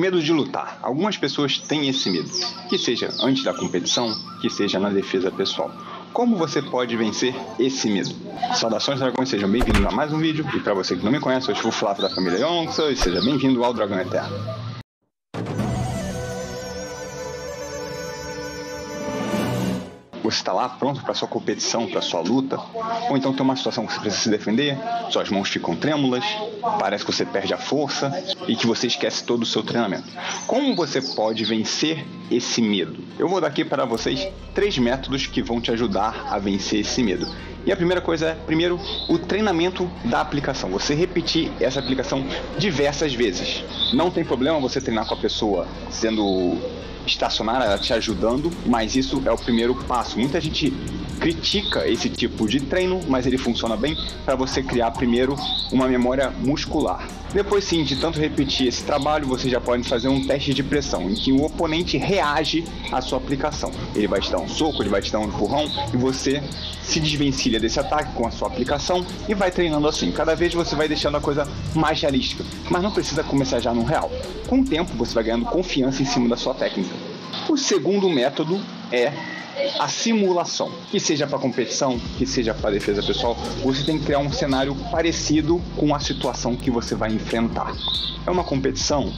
Medo de lutar. Algumas pessoas têm esse medo, que seja antes da competição, que seja na defesa pessoal. Como você pode vencer esse medo? Saudações dragões, sejam bem-vindos a mais um vídeo. E para você que não me conhece, eu sou o Flávio da família Yonxa e seja bem-vindo ao Dragão Eterno. Você está lá pronto para sua competição, para sua luta, ou então tem uma situação que você precisa se defender, suas mãos ficam trêmulas, parece que você perde a força e que você esquece todo o seu treinamento. Como você pode vencer esse medo? Eu vou dar aqui para vocês três métodos que vão te ajudar a vencer esse medo. E a primeira coisa é, primeiro, o treinamento da aplicação. Você repetir essa aplicação diversas vezes. Não tem problema você treinar com a pessoa sendo estacionária te ajudando, mas isso é o primeiro passo. Muita gente critica esse tipo de treino, mas ele funciona bem para você criar primeiro uma memória muscular. Depois sim, de tanto repetir esse trabalho, você já pode fazer um teste de pressão, em que o oponente reage à sua aplicação. Ele vai te dar um soco, ele vai te dar um empurrão, e você se desvencilha desse ataque com a sua aplicação e vai treinando assim. Cada vez você vai deixando a coisa mais realística, mas não precisa começar já no real. Com o tempo, você vai ganhando confiança em cima da sua técnica. O segundo método é a simulação, que seja para competição, que seja para defesa pessoal, você tem que criar um cenário parecido com a situação que você vai enfrentar. É uma competição,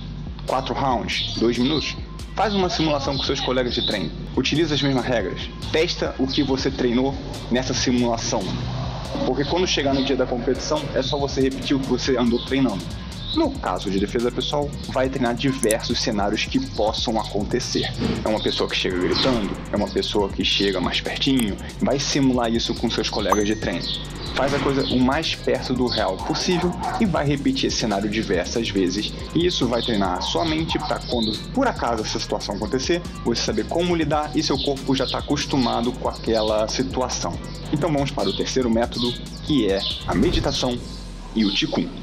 quatro rounds, dois minutos. Faz uma simulação com seus colegas de treino. Utiliza as mesmas regras. Testa o que você treinou nessa simulação. Porque quando chegar no dia da competição, é só você repetir o que você andou treinando. No caso de defesa pessoal, vai treinar diversos cenários que possam acontecer. É uma pessoa que chega gritando, é uma pessoa que chega mais pertinho, vai simular isso com seus colegas de treino. Faz a coisa o mais perto do real possível e vai repetir esse cenário diversas vezes. E isso vai treinar a sua mente para quando por acaso essa situação acontecer, você saber como lidar e seu corpo já está acostumado com aquela situação. Então vamos para o terceiro método, que é a meditação e o Qigong.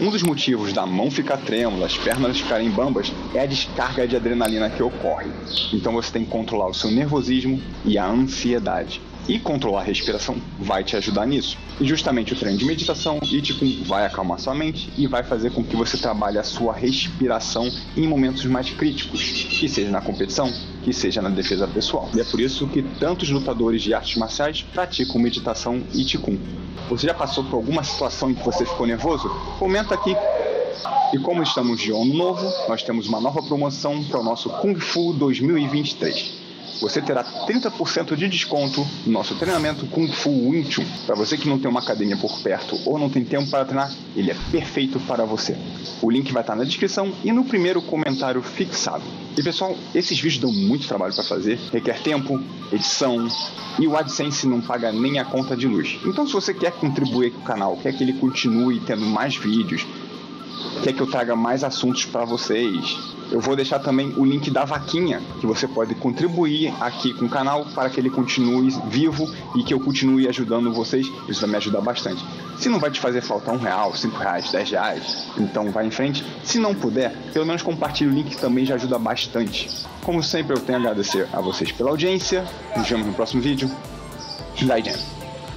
Um dos motivos da mão ficar trêmula, as pernas ficarem bambas, é a descarga de adrenalina que ocorre. Então você tem que controlar o seu nervosismo e a ansiedade. E controlar a respiração vai te ajudar nisso. E justamente o treino de meditação e tipo, vai acalmar sua mente e vai fazer com que você trabalhe a sua respiração em momentos mais críticos, que seja na competição, que seja na defesa pessoal. E é por isso que tantos lutadores de artes marciais praticam meditação e Qigong. Você já passou por alguma situação em que você ficou nervoso? Comenta aqui. E como estamos de ano novo, nós temos uma nova promoção para o nosso Kung Fu 2023 você terá 30% de desconto no nosso treinamento Kung Fu Wing Chun. Para você que não tem uma academia por perto ou não tem tempo para treinar, ele é perfeito para você. O link vai estar na descrição e no primeiro comentário fixado. E pessoal, esses vídeos dão muito trabalho para fazer, requer tempo, edição e o AdSense não paga nem a conta de luz. Então, se você quer contribuir com o canal, quer que ele continue tendo mais vídeos, quer que eu traga mais assuntos para vocês, eu vou deixar também o link da vaquinha, que você pode contribuir aqui com o canal para que ele continue vivo e que eu continue ajudando vocês. Isso vai me ajudar bastante. Se não vai te fazer faltar um real, cinco reais, dez reais, então vai em frente. Se não puder, pelo menos compartilhe o link que também já ajuda bastante. Como sempre, eu tenho a agradecer a vocês pela audiência. Nos vemos no próximo vídeo. Jai